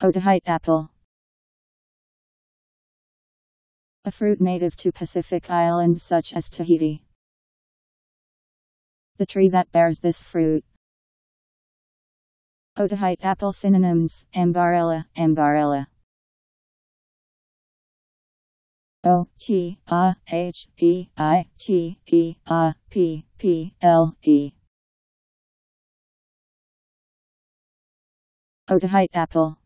Oh, Otaheite apple. A fruit native to Pacific islands such as Tahiti. The tree that bears this fruit. Oh, Otaheite apple synonyms, Ambarella, Ambarella. O T A H E I T E A P P L E oh, Otaheite apple